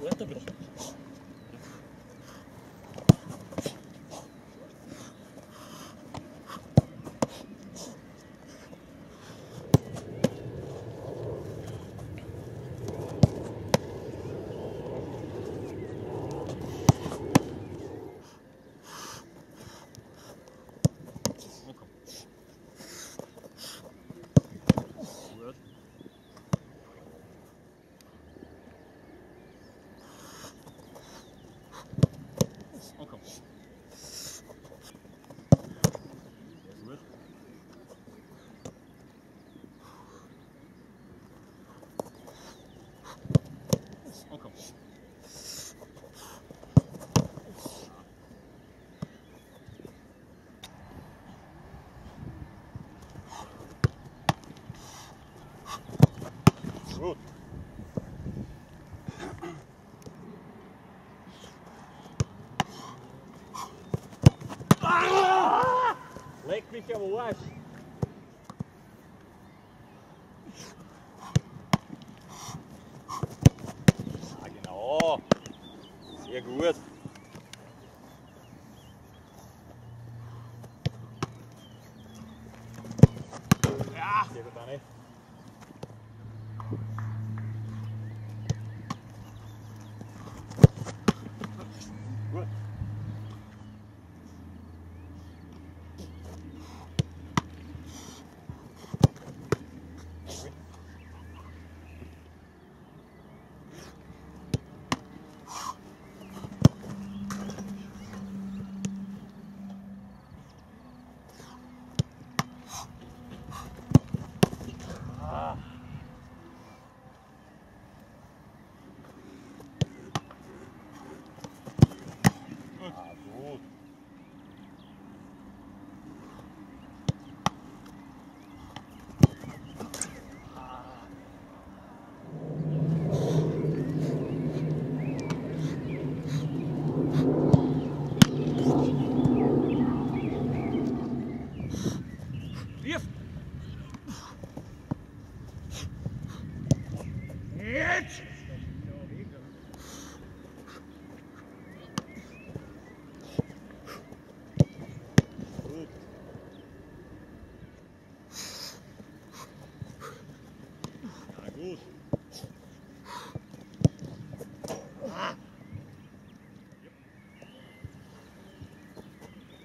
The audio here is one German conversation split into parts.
我也带不了 Gut. Leck mich am Arsch. Ja, genau. Sehr gut. Ja, sehr gut, Dani. Pitch!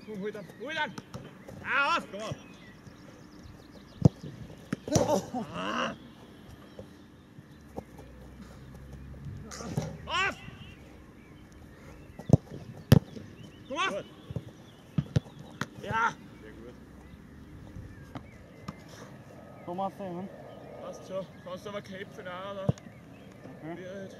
Kom, hoed aan. Hoed aan. Ah, af. Kom op. Oh. Ah. Thomas! Gut. Ja! Sehr gut. Thomas, nehmen. Passt schon. Kannst du aber kämpfen auch, oder? Okay. Wie halt.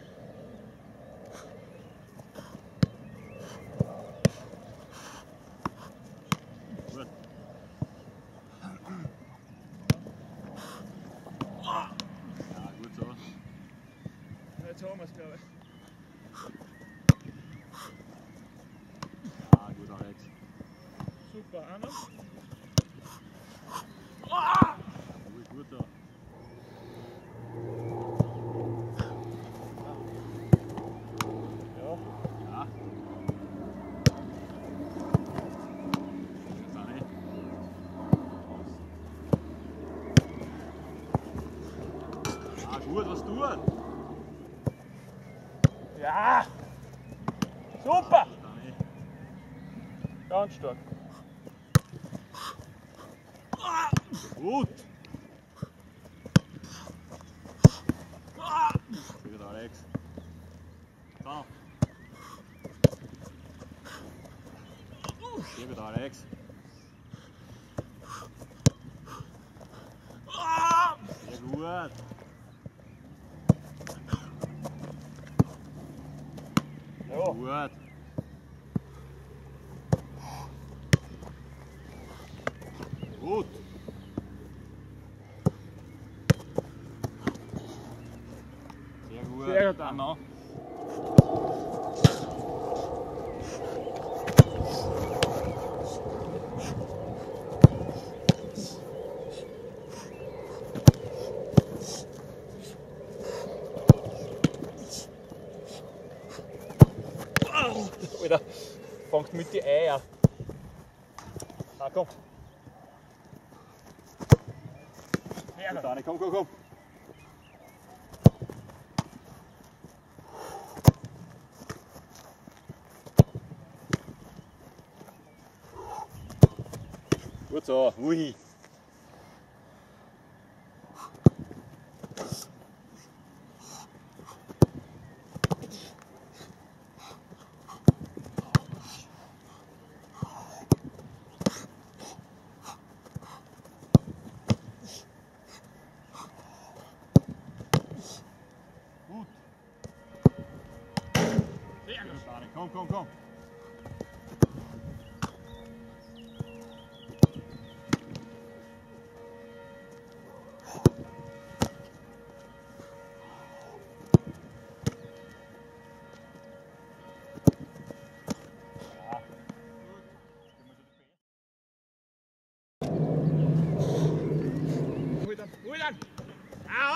Thomas, glaube ich. Super, Anna. Gut, gut was tut? Ja! Super! Ganz stark. Goed. Goed, Alex. Kom. Geef het, Alex. Sehr gut. Ja. Goed. Gut. gut. Sehr gut. Genau. Alter, fangt mit die Eier. Ah, komm. Ja, komm, komm, komm. Gut so, ui. Gut.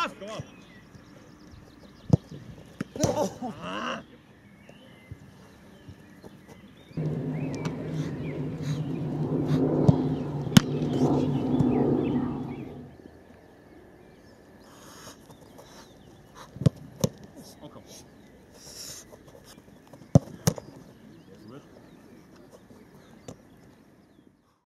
off, go up. ah.